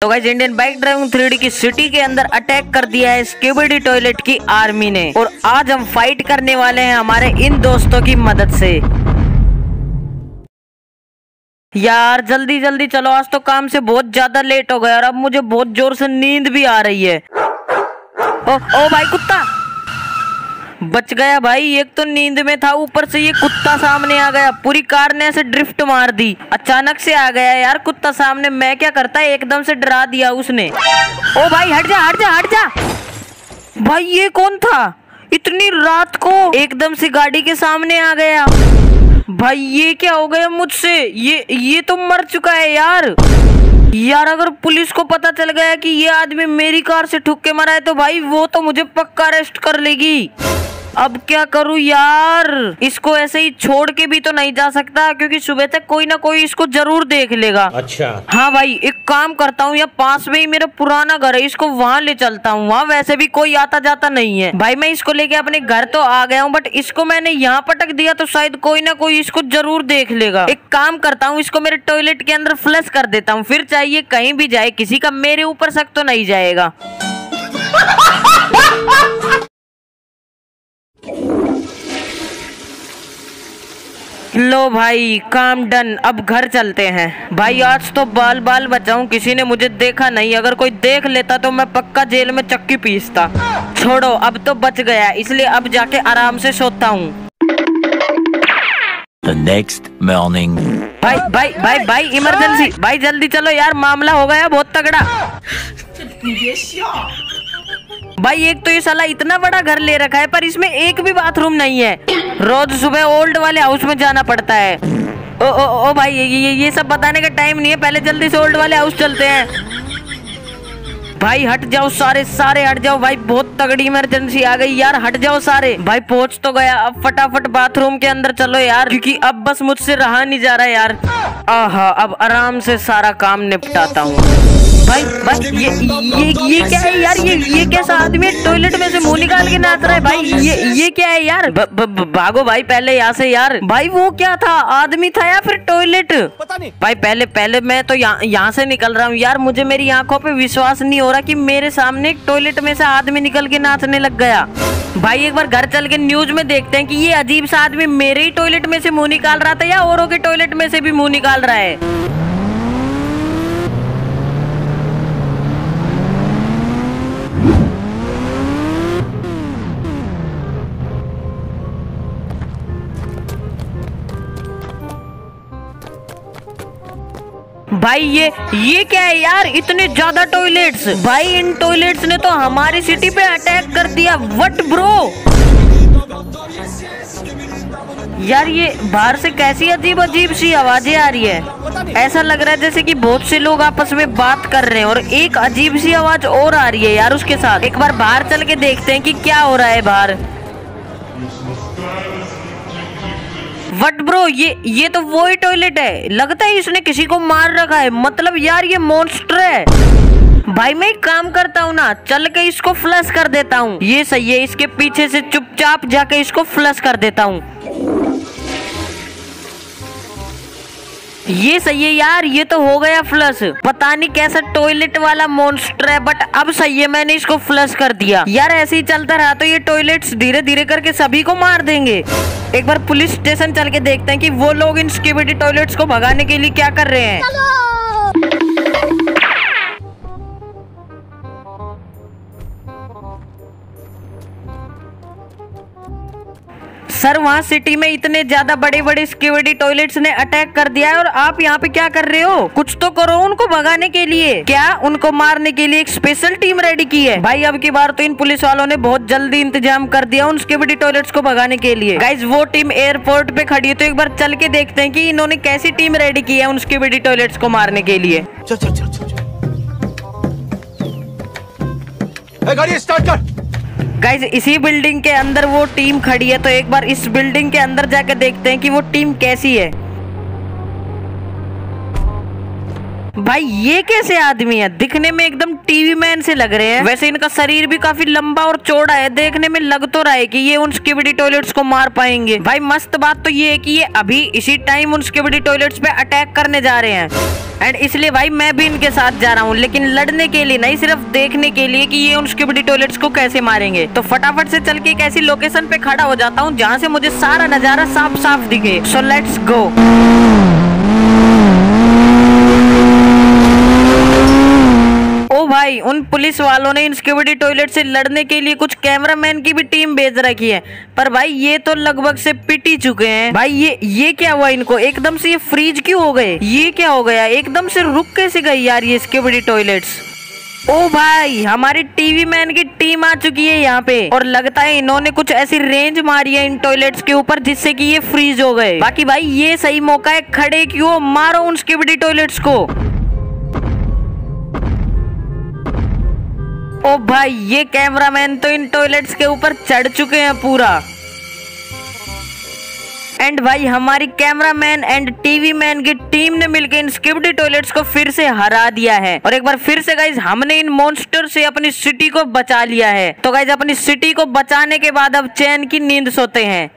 तो guys Indian bike driving three की city के अंदर अटैक कर दिया है स्केबडी टॉयलेट की आर्मी ने। और आज हम फाइट करने वाले हैं हमारे इन दोस्तों की मदद से। यार, जल्दी जल्दी चलो। आज तो काम से बहुत ज़्यादा लेट हो गया और अब मुझे बहुत ज़ोर से नींद भी आ रही है। ओ ओ भाई कुत्ता! बच गया भाई, एक तो नींद में था, ऊपर से ये कुत्ता सामने आ गया। पूरी कार ने ऐसे ड्रिफ्ट मार दी। अचानक से आ गया यार कुत्ता सामने। मैं क्या करता, एकदम से डरा दिया उसने। ओ भाई, हट जा हट जा हट जा। भाई, ये कौन था? इतनी रात को एकदम से गाड़ी के सामने आ गया। भाई, ये क्या हो गया मुझसे? ये ये तो मर चुका है यार। यार, अगर पुलिस को पता चल गया कि ये आदमी मेरी कार से ठुक के मरा है तो भाई, वो तो मुझे पक्का अरेस्ट कर लेगी। अब क्या करूँ यार? इसको ऐसे ही छोड़ के भी तो नहीं जा सकता क्योंकि सुबह तक कोई ना कोई इसको ज़रूर देख लेगा। अच्छा। हाँ भाई एक काम करता हूँ यहाँ पास में ही मेरा पुराना घर है इसको वहाँ ले चलता हूँ। वहाँ वैसे भी कोई आता जाता नहीं है। भाई मैं इसको लेके अपने घर तो आ गया हूँ बट इसको मैंने यहाँ पटक दिया तो शायद कोई ना कोई इसको ज़रूर देख लेगा। एक काम करता हूँ इसको मेरे टॉयलेट के अंदर फ्लश कर देता हूँ। फिर चाहिए कहीं भी जाए किसी का मेरे ऊपर शक तो नहीं जाएगा। लो भाई काम डन। अब घर चलते हैं। भाई आज तो बाल बाल बचाऊं। किसी ने मुझे देखा नहीं। अगर कोई देख लेता तो मैं पक्का जेल में चक्की पीसता। छोड़ो अब तो बच गया। इसलिए अब जाके आराम से सोता हूँ। The next morning. भाई भाई भाई भाई इमरजेंसी। भाई जल्दी चलो यार। मामला हो गया बहुत तगड़ा। भाई, एक तो ये साला इतना बड़ा घर ले रखा है, पर इसमें एक भी बाथरूम नहीं है। रोज सुबह ओल्ड वाले हाउस में जाना पड़ता है। ओ ओ ओ भाई, ये ये ये सब बताने का टाइम नहीं है, पहले जल्दी से ओल्ड वाले हाउस चलते हैं। भाई, हट जाओ सारे सारे हट जाओ। भाई, बहुत तगड़ी इमरजेंसी आ गई यार, हट जाओ सारे। भाई, पहुँच तो गया, अब फटाफट बाथरूम के अंदर चलो यार, क्योंकि अब बस मुझसे रहा नहीं जा रहा यार। आहा, अब आराम से सारा काम निपटाता हूँ। भाई भाई ये ये ये क्या है यार? ये ये कैसा आदमी है? टॉयलेट में से मुँह निकाल के नाच रहा है भाई। ये ये क्या है यार? ब, ब, ब, भागो भाई पहले यहाँ से यार। भाई वो क्या था? आदमी था या फिर टॉयलेट? पता नहीं। भाई पहले पहले मैं तो यहाँ यहाँ से निकल रहा हूँ यार। मुझे मेरी आँखों पे विश्वास नहीं हो रहा कि मेरे सामने टॉयलेट में से आदमी निकल के नाचने लग गया। भाई एक बार घर चल के न्यूज़ में देखते हैं कि ये अजीब सा आदमी मेरे ही टॉयलेट में से मुँह निकाल रहा था या औरों के टॉयलेट में से भी मुँह निकाल रहा है। भाई, ये ये क्या है यार? इतने ज़्यादा टॉयलेट्स भाई, इन टॉयलेट्स ने तो हमारी सिटी पे अटैक कर दिया। वट ब्रो यार, ये बाहर से कैसी अजीब अजीब सी आवाज़ें आ रही है? ऐसा लग रहा है जैसे कि बहुत से लोग आपस में बात कर रहे हैं और एक अजीब सी आवाज़ और आ रही है यार उसके साथ। एक बार बाहर चल के देखते हैं कि क्या हो रहा है बाहर। वट ब्रो ये ये तो वो ही टॉयलेट है। लगता है इसने किसी को मार रखा है। मतलब यार, ये मॉन्स्टर है। भाई, मैं काम करता हूँ ना, चल के इसको फ्लश कर देता हूँ। ये सही है, इसके पीछे से चुपचाप जाके इसको फ्लश कर देता हूँ। ये सही है यार, ये तो हो गया फ्लश पता नहीं कैसा टॉयलेट वाला मॉन्स्टर है बट अब सही है, मैंने इसको फ्लश कर दिया। यार ऐसे ही चलता रहा तो ये टॉयलेट्स धीरे धीरे करके सभी को मार देंगे। एक बार पुलिस स्टेशन चल के देखते हैं कि वो लोग इन सिक्योरिटी टॉयलेट्स को भगाने के लिए क्या कर रहे हैं। सर, वहाँ सिटी में इतने ज़्यादा बड़े बड़े सिक्योरिटी टॉयलेट्स ने अटैक कर दिया है और आप यहाँ पे क्या कर रहे हो? कुछ तो करो उनको भगाने के लिए। क्या उनको मारने के लिए एक स्पेशल टीम रेडी की है? भाई, अब की बार तो इन पुलिस वालों ने बहुत जल्दी इंतज़ाम कर दिया उन सिक्योरिटी टॉयलेट्स को भगाने के लिए। गाइज़ वो टीम एयरपोर्ट पे खड़ी है तो एक बार चल के देखते हैं की इन्होंने कैसी टीम रेडी की है उन सिक्योरिटी टॉयलेट्स को मारने के लिए। चल चल चल चल गाड़ी स्टार्ट कर। गाइज़ इसी बिल्डिंग के अंदर वो टीम खड़ी है तो एक बार इस बिल्डिंग के अंदर जाके देखते हैं कि वो टीम कैसी है। भाई, ये कैसे आदमी है? दिखने में एकदम टीवी मैन से लग रहे हैं। वैसे इनका शरीर भी काफ़ी लंबा और चौड़ा है। देखने में लग तो रहा है कि ये उन स्किबिडी टॉयलेट्स को मार पाएँगे। भाई, मस्त बात तो ये है कि ये अभी इसी टाइम उन स्किबिडी टॉयलेट्स पे अटैक करने जा रहे हैं। एंड इसलिए भाई, मैं भी इनके साथ जा रहा हूँ। लेकिन लड़ने के लिए नहीं, सिर्फ़ देखने के लिए कि ये उन स्किबिडी टॉयलेट्स को कैसे मारेंगे। तो फटाफट से चल के एक ऐसी लोकेशन पे खड़ा हो जाता हूँ, जहाँ से मुझे सारा नज़ारा साफ़ साफ़ दिखे। सो लेट्स गो ओ भाई उन पुलिस वालों ने इन सिक्योरिटी टॉयलेट से लड़ने के लिए कुछ कैमरामैन की भी टीम भेज रखी है। पर भाई, ये तो लगभग से पिट चुके हैं। भाई, ये ये क्या हुआ इनको? एकदम से ये फ्रीज क्यों हो गए? ये क्या हो गया? एकदम से रुक कैसे गई यार ये सिक्योरिटी टॉयलेट्स ओ भाई, हमारी टीवी मैन की टीम आ चुकी है यहाँ पे। और लगता है इन्होंने कुछ ऐसी रेंज मारी है इन टॉयलेट्स के ऊपर जिससे कि ये फ्रीज हो गए। बाकी भाई, ये सही मौका है, खड़े क्यों? मारो उन स्किबिडी टॉयलेट्स को। ओ भाई, ये कैमरामैन तो इन टॉयलेट्स के ऊपर चढ़ चुके हैं पूरा। एंड भाई, हमारी कैमरामैन एंड टीवी मैन की टीम ने मिलकर इन स्किप्डी टॉयलेट्स को फिर से हरा दिया है। और एक बार फिर से गाइज़ हमने इन मॉन्स्टर से अपनी सिटी को बचा लिया है। तो गाइज़ अपनी सिटी को बचाने के बाद अब चैन की नींद सोते हैं।